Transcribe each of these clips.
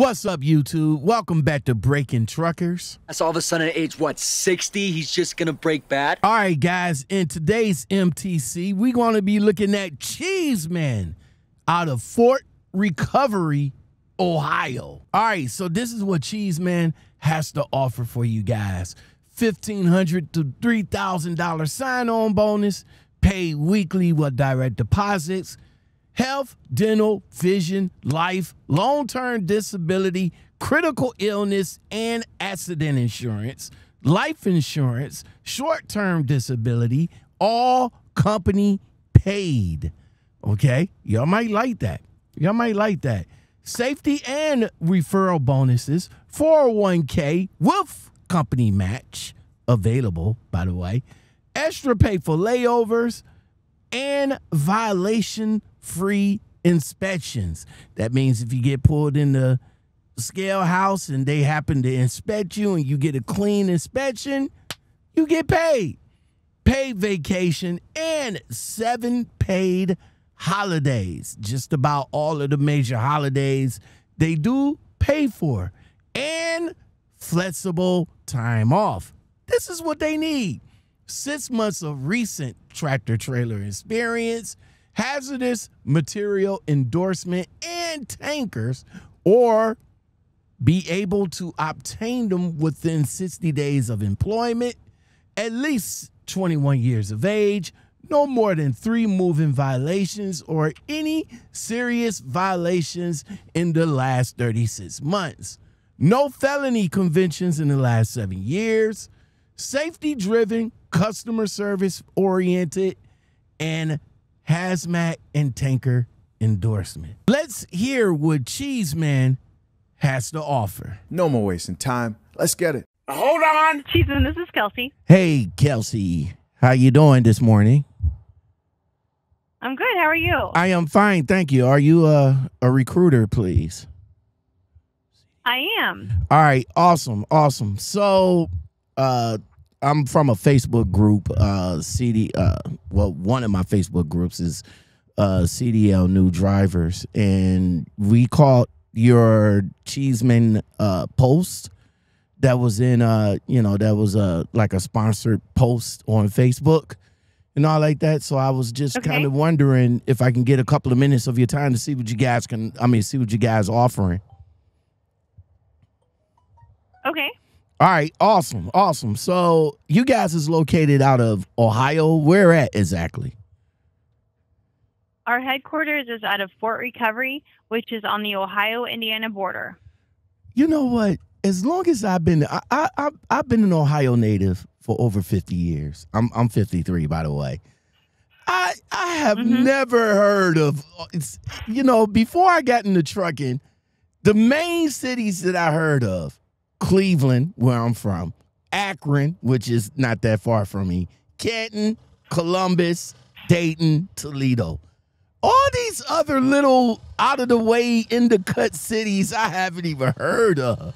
What's up, YouTube? Welcome back to Breaking Truckers. That's all of a sudden at age, what, 60, he's just going to break bad? All right, guys, in today's MTC, we're going to be looking at Cheeseman out of Fort Recovery, Ohio. All right, so this is what Cheeseman has to offer for you guys. 1,500 to $3,000 sign-on bonus, paid weekly with direct deposits, health, dental, vision, life, long term disability, critical illness, and accident insurance, life insurance, short term disability, all company paid. Okay? Y'all might like that. Y'all might like that. Safety and referral bonuses, 401k with company match available, by the way, extra pay for layovers, and violation free inspections. That means if you get pulled in the scale house and they happen to inspect you and you get a clean inspection, you get paid. Paid vacation and seven paid holidays. Just about all of the major holidays they do pay for. And flexible time off. This is what they need. Six months of recent tractor trailer experience hazardous material endorsement and tankers, or be able to obtain them within 60 days of employment, at least 21 years of age, no more than three moving violations or any serious violations in the last 36 months, no felony conventions in the last seven years, safety driven, customer service oriented, and hazmat and tanker endorsement. Let's hear what Cheeseman has to offer. No more wasting time. Let's get it. Hold on. Cheeseman, this is Kelsey. Hey, Kelsey. How you doing this morning? I'm good. How are you? I am fine, thank you. Are you a, a recruiter, please? I am. All right, awesome, awesome. So, uh, I'm from a Facebook group, uh, CD. Uh, well, one of my Facebook groups is uh, CDL New Drivers, and we caught your Cheeseman uh, post that was in, uh, you know, that was a like a sponsored post on Facebook and all like that. So I was just Okay. kind of wondering if I can get a couple of minutes of your time to see what you guys can. I mean, see what you guys offering. Okay. All right, awesome, awesome. So you guys is located out of Ohio. Where at exactly? Our headquarters is out of Fort Recovery, which is on the Ohio Indiana border. You know what? As long as I've been, I, I, I I've been an Ohio native for over fifty years. I'm I'm 53, by the way. I I have Mhm. never heard of. It's you know before I got into trucking, the main cities that I heard of, Cleveland, where I'm from, Akron, which is not that far from me, Canton, Columbus, Dayton, Toledo. All these other little out of the way in the cut cities I haven't even heard of.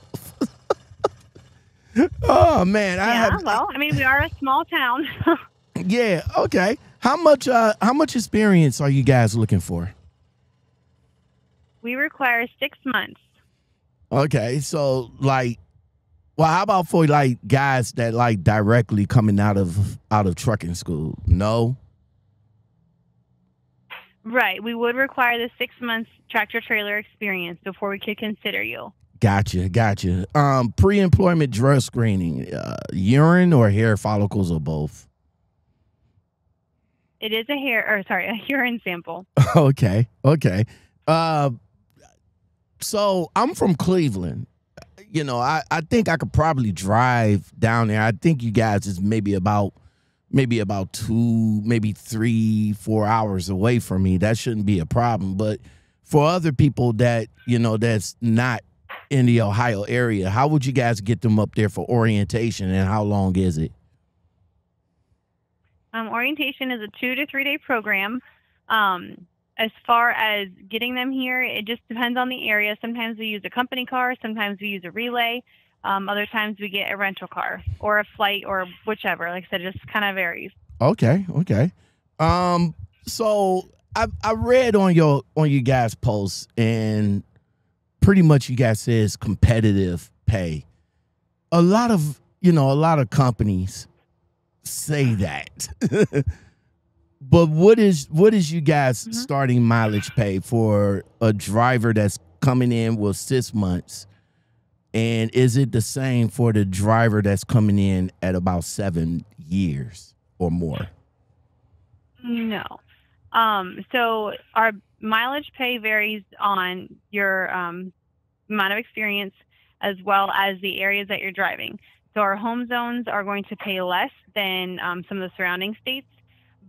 oh man, I yeah. have Well, I mean, we are a small town. yeah, okay. How much uh how much experience are you guys looking for? we require six months. Okay, so like well, how about for like guys that like directly coming out of out of trucking school? No? Right. We would require the six months tractor trailer experience before we could consider you. Gotcha, gotcha. Um, pre-employment drug screening, uh, urine or hair follicles or both. It is a hair, or sorry, a urine sample. okay, okay. Uh, so I'm from Cleveland. You know, I, I think I could probably drive down there. I think you guys is maybe about maybe about two, maybe three, four hours away from me. That shouldn't be a problem. But for other people that you know that's not in the Ohio area, how would you guys get them up there for orientation, and how long is it? Um, orientation is a two to three day program. Um, as far as getting them here, it just depends on the area. Sometimes we use a company car, sometimes we use a relay, um, other times we get a rental car or a flight or whichever. Like I said, it just kind of varies. Okay, okay. Um, so I I read on your on your guys' post and pretty much you guys says competitive pay. A lot of you know a lot of companies say that. but what is what is you guys starting mileage pay for a driver that's coming in with six months? And is it the same for the driver that's coming in at about seven years or more? No. Um, so our mileage pay varies on your um, amount of experience as well as the areas that you're driving. So our home zones are going to pay less than um, some of the surrounding states,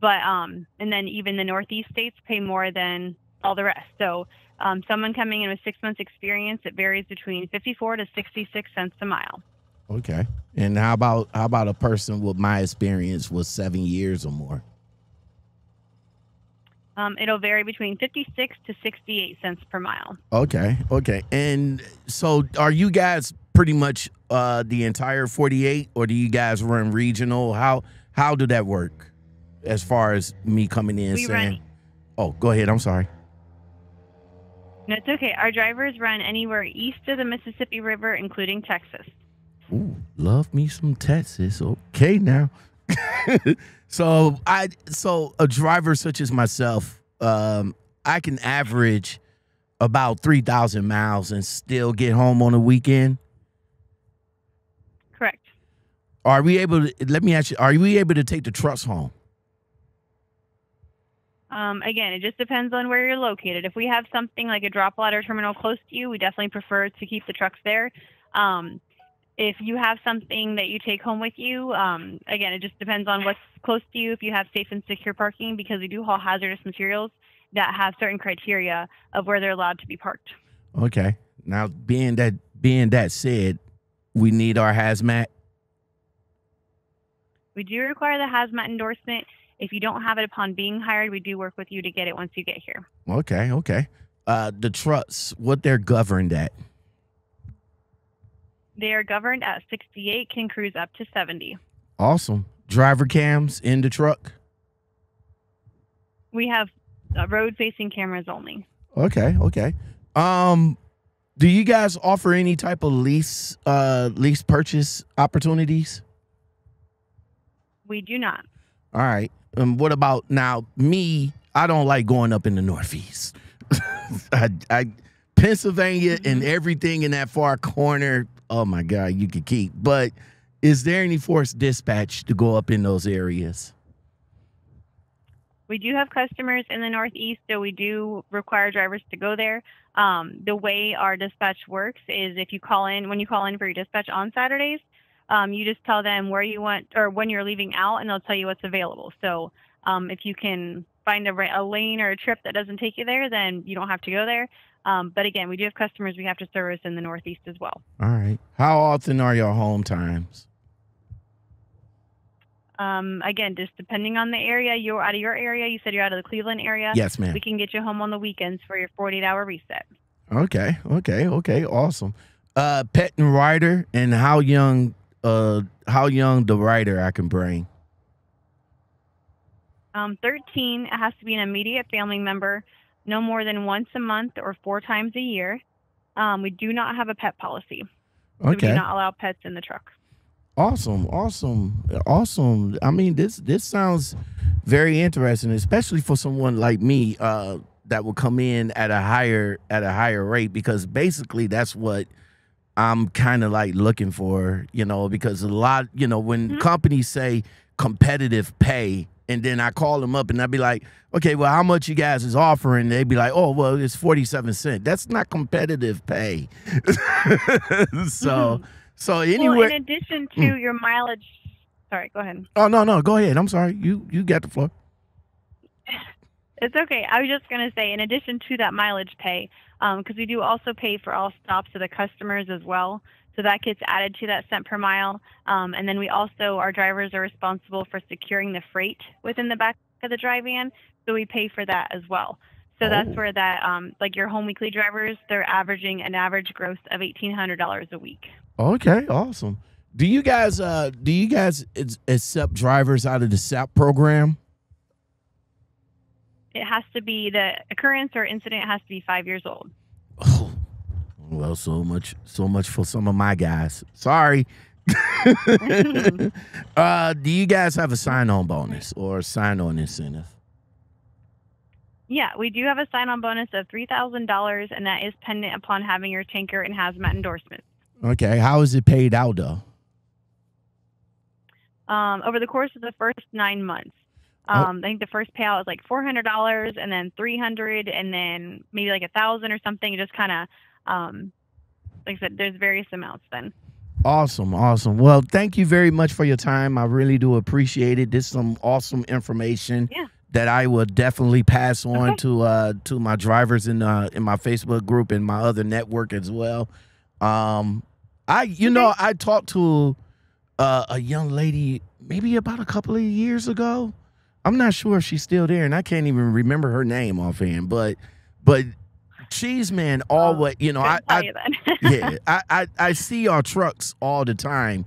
but um, and then even the northeast states pay more than all the rest. So um, someone coming in with six months experience, it varies between 54 to 66 cents a mile. Okay. And how about how about a person with my experience with seven years or more? Um, it'll vary between 56 to 68 cents per mile. Okay, okay. And so are you guys pretty much uh the entire 48 or do you guys run regional? How how do that work as far as me coming in We saying run- Oh, go ahead. I'm sorry. No, it's okay. Our drivers run anywhere east of the Mississippi River, including Texas. Ooh, love me some Texas. Okay now. so I so a driver such as myself, um, I can average about three thousand miles and still get home on a weekend. Correct. Are we able to let me ask you, are we able to take the trucks home? Um, again, it just depends on where you're located. If we have something like a drop ladder terminal close to you, we definitely prefer to keep the trucks there. Um, if you have something that you take home with you, um, again, it just depends on what's close to you. If you have safe and secure parking, because we do haul hazardous materials that have certain criteria of where they're allowed to be parked. Okay. Now being that being that said, we need our hazmat. We do require the hazmat endorsement. If you don't have it upon being hired, we do work with you to get it once you get here. Okay, okay. Uh the trucks, what they're governed at. They are governed at 68, can cruise up to 70. Awesome. Driver cams in the truck. We have uh, road facing cameras only. Okay, okay. Um, do you guys offer any type of lease uh lease purchase opportunities? We do not. All right. Um, what about now? Me, I don't like going up in the Northeast. I, I Pennsylvania and everything in that far corner. Oh my God, you could keep. But is there any force dispatch to go up in those areas? We do have customers in the Northeast, so we do require drivers to go there. Um, the way our dispatch works is if you call in, when you call in for your dispatch on Saturdays, um, you just tell them where you want or when you're leaving out, and they'll tell you what's available. So um, if you can find a, a lane or a trip that doesn't take you there, then you don't have to go there. Um, but again, we do have customers we have to service in the Northeast as well. All right. How often are your home times? Um, again, just depending on the area, you're out of your area. You said you're out of the Cleveland area. Yes, ma'am. We can get you home on the weekends for your 48 hour reset. Okay, okay, okay, awesome. Uh, pet and rider, and how young? Uh, how young the writer I can bring? Um, 13, it has to be an immediate family member, no more than once a month or four times a year. Um, we do not have a pet policy. So we do not allow pets in the truck. awesome, awesome, awesome. I mean, this this sounds very interesting, especially for someone like me uh, that will come in at a higher at a higher rate because basically that's what I'm kind of like looking for, you know, because a lot, you know, when mm-hmm. companies say competitive pay, and then I call them up and I'd be like, okay, well, how much you guys is offering? They'd be like, oh, well, it's 47 cents. That's not competitive pay. so, mm-hmm. so Well, anyway, in addition to mm. your mileage, sorry, go ahead. oh, no, no, go ahead. I'm sorry. You, you got the floor. It's okay. I was just going to say, in addition to that mileage pay, because we do also pay for all stops to the customers as well. So that gets added to that cent per mile. Um, and then we also, our drivers are responsible for securing the freight within the back of the dry van. So we pay for that as well. So that's Oh. where that, um, like your home weekly drivers, they're averaging an average gross of $1,800 a week. Okay, awesome. Do you guys, uh, do you guys accept drivers out of the SAP program? It has to be the occurrence or incident has to be five years old. Oh, Well, so much, so much for some of my guys. Sorry. uh, do you guys have a sign-on bonus or sign-on incentive? Yeah, we do have a sign-on bonus of three thousand dollars, and that is pendant upon having your tanker and hazmat endorsement. Okay, how is it paid out though? Um, over the course of the first nine months, Oh. um, I think the first payout was like four hundred dollars, and then three hundred, and then maybe like a thousand or something. It just kind of, um, like I said, there's various amounts then. Awesome, awesome. Well, thank you very much for your time. I really do appreciate it. This is some awesome information Yeah. that I will definitely pass on Okay. to uh to my drivers in uh in my Facebook group and my other network as well. Um I you know, I talked to uh, a young lady maybe about a couple of years ago. I'm not sure if she's still there and I can't even remember her name offhand, but but Cheeseman always, you know, I, I you yeah, I, I I see our trucks all the time,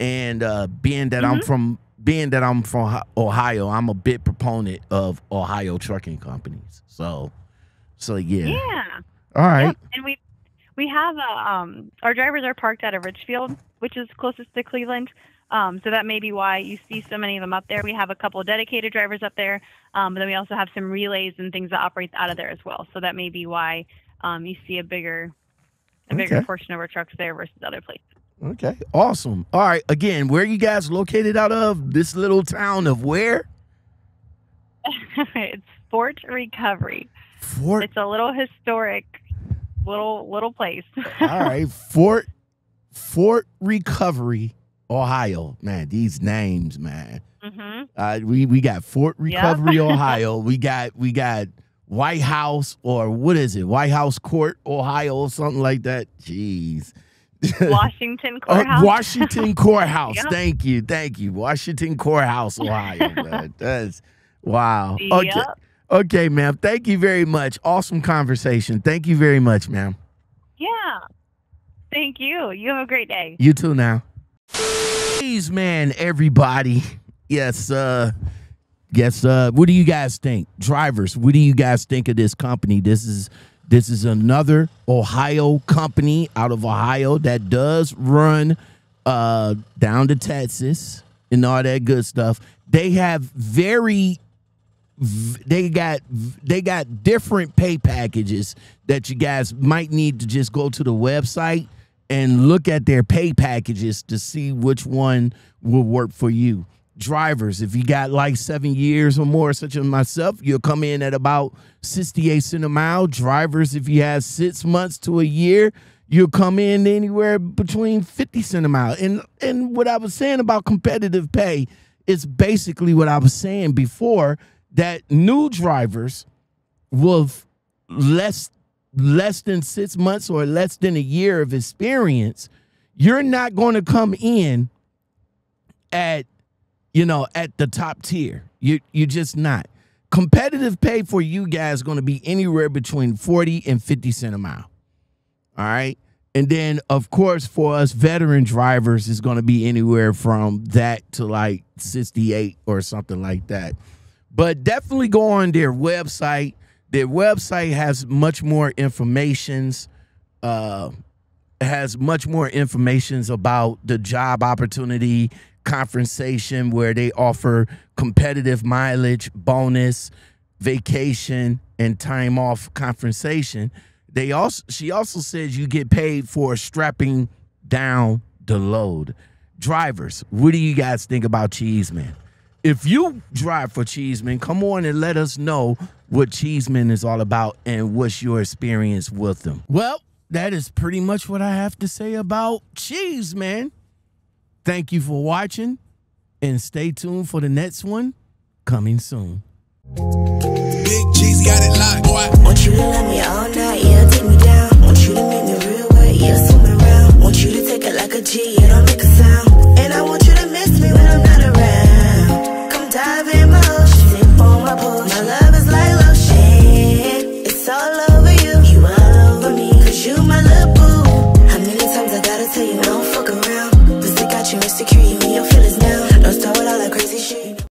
and uh, being that I'm Mhm. from being that I'm from Ohio, I'm a big proponent of Ohio trucking companies. So, so yeah. yeah. All right. Yep, and we we have a um our drivers are parked out of Richfield, which is closest to Cleveland. Um, so that may be why you see so many of them up there. We have a couple of dedicated drivers up there, um, but then we also have some relays and things that operate out of there as well. So that may be why um, you see a bigger a bigger Okay. portion of our trucks there versus other places. Okay. Awesome. All right. Again, where you guys located out of? This little town of where? it's Fort Recovery. Fort. It's a little historic little little place. All right. Fort. Fort Recovery, Ohio. Man, these names, man. hmm Uh, we we got Fort Yep. Recovery, Ohio. We got we got White House or what is it? White House Court, Ohio, or something like that. Jeez. Washington Uh, Courthouse. Washington Courthouse. Yep. Thank you, thank you. Washington Courthouse, Ohio. man. That's wow. Okay, Yep. okay, ma'am. Thank you very much. Awesome conversation. Thank you very much, ma'am. Yeah. Thank you. You have a great day. You too now. Please, man, everybody. Yes, uh, yes, uh, what do you guys think? Drivers, what do you guys think of this company? This is this is another Ohio company out of Ohio that does run uh down to Texas and all that good stuff. They have very they got they got different pay packages that you guys might need to just go to the website and look at their pay packages to see which one will work for you. Drivers, if you got like seven years or more, such as myself, you'll come in at about 68 cent a mile. Drivers, if you have six months to a year, you'll come in anywhere between 50 cent a mile. And and what I was saying about competitive pay is basically what I was saying before that new drivers with less less than six months or less than a year of experience, you're not going to come in at you know at the top tier. You you're just not. Competitive pay for you guys going to be anywhere between 40 and 50 cent a mile. All right. And then, of course, for us veteran drivers, it's going to be anywhere from that to like 68 or something like that. But definitely go on their website. Their website has much more informations, uh, has much more informations about the job opportunity compensation where they offer competitive mileage, bonus, vacation, and time off compensation. They also she also says you get paid for strapping down the load. Drivers, what do you guys think about Cheeseman? If you drive for Cheeseman, come on and let us know what Cheeseman is all about and what's your experience with them. Well, that is pretty much what I have to say about Cheeseman. Thank you for watching and stay tuned for the next one coming soon. Big G's got it locked, boy. Want you to love me all night, yeah, take me down.